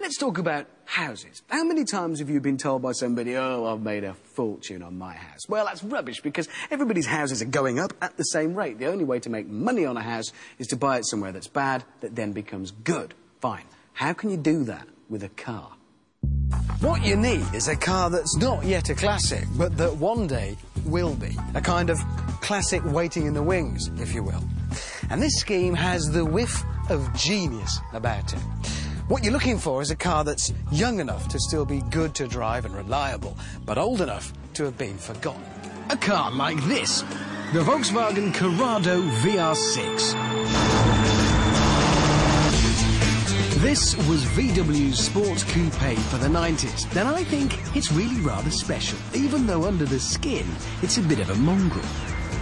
let's talk about houses. How many times have you been told by somebody, oh, I've made a fortune on my house? Well, that's rubbish because everybody's houses are going up at the same rate. The only way to make money on a house is to buy it somewhere that's bad, that then becomes good. Fine. How can you do that with a car? What you need is a car that's not yet a classic, but that one day will be. A kind of classic waiting in the wings, if you will. And this scheme has the whiff of genius about it. What you're looking for is a car that's young enough to still be good to drive and reliable, but old enough to have been forgotten. A car like this, the Volkswagen Corrado VR6. This was VW's sports coupe for the 90s, and I think it's really rather special, even though under the skin it's a bit of a mongrel.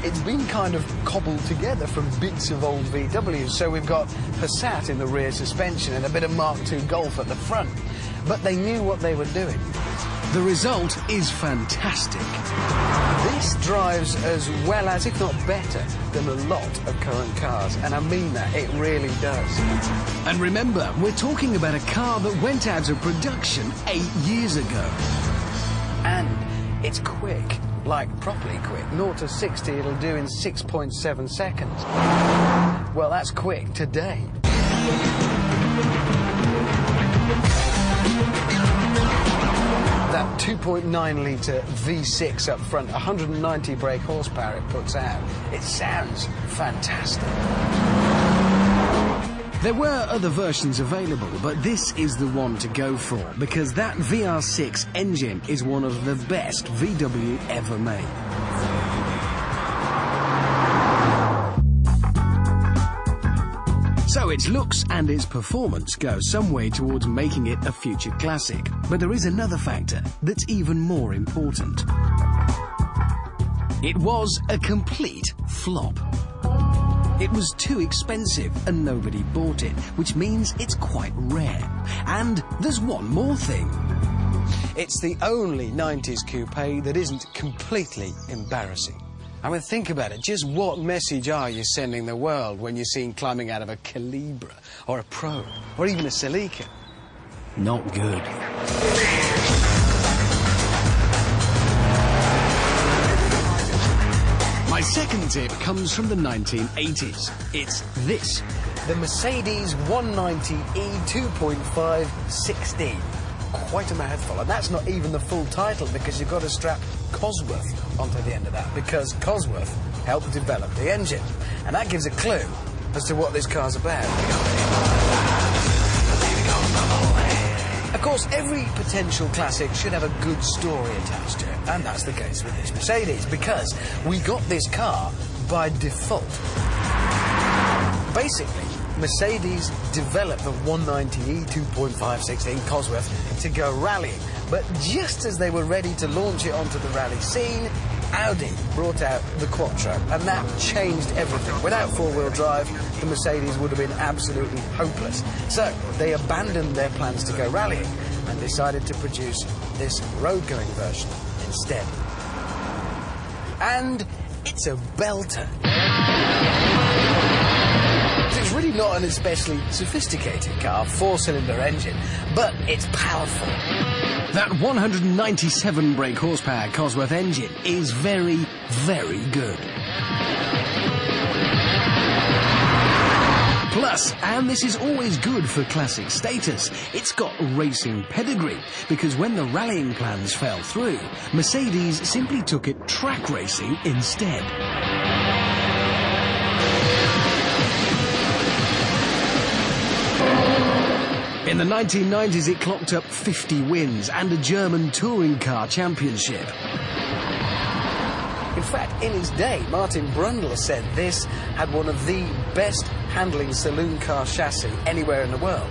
It's been kind of cobbled together from bits of old VWs, so we've got Passat in the rear suspension and a bit of Mark II Golf at the front. But they knew what they were doing. The result is fantastic. This drives as well as, if not better, than a lot of current cars, and I mean that, it really does. And remember, we're talking about a car that went out of production eight years ago. And it's quick, like properly quick. 0 to 60 it'll do in 6.7 seconds. Well, that's quick today. That 2.9 litre V6 up front, 190 brake horsepower it puts out. It sounds fantastic. There were other versions available, but this is the one to go for because that VR6 engine is one of the best VW ever made. So its looks and its performance go some way towards making it a future classic. But there is another factor that's even more important. It was a complete flop. It was too expensive and nobody bought it, which means it's quite rare. And there's one more thing. It's the only 90s coupe that isn't completely embarrassing. I mean, think about it. Just what message are you sending the world when you're seen climbing out of a Calibra or a Probe or even a Celica? Not good. My second tip comes from the 1980s. It's this. The Mercedes 190e 2.5 16 quite a mouthful. And that's not even the full title because you've got to strap Cosworth onto the end of that because Cosworth helped develop the engine. And that gives a clue as to what this car's about. Of course, every potential classic should have a good story attached to it, and that's the case with this Mercedes, because we got this car by default. Basically, Mercedes developed the 190e 2.516 Cosworth to go rallying, but just as they were ready to launch it onto the rally scene, Audi brought out the Quattro, and that changed everything. Without four-wheel drive, the Mercedes would have been absolutely hopeless. So they abandoned their plans to go rallying and decided to produce this road-going version instead. And it's a belter. It's really not an especially sophisticated car, four-cylinder engine, but it's powerful. That 197 brake horsepower Cosworth engine is very, very good. Plus, and this is always good for classic status, it's got racing pedigree, because when the rallying plans fell through, Mercedes simply took it track racing instead. In the 1990s, it clocked up 50 wins and a German touring car championship. In fact, in his day, Martin Brundle said this had one of the best handling saloon car chassis anywhere in the world.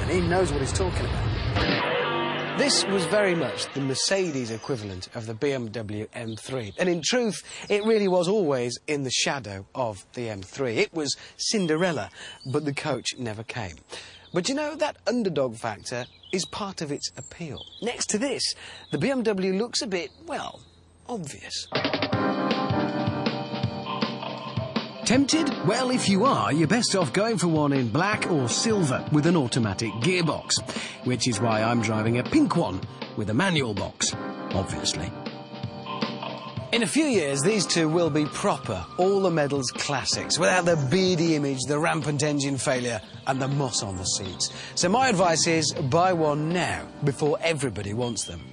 And he knows what he's talking about. This was very much the Mercedes equivalent of the BMW M3. And in truth, it really was always in the shadow of the M3. It was Cinderella, but the coach never came. But you know, that underdog factor is part of its appeal. Next to this, the BMW looks a bit, well, obvious. Tempted? Well, if you are, you're best off going for one in black or silver with an automatic gearbox, which is why I'm driving a pink one with a manual box, obviously. In a few years, these two will be proper, all the medals classics, without the beady image, the rampant engine failure, and the moss on the seats. So my advice is buy one now, before everybody wants them.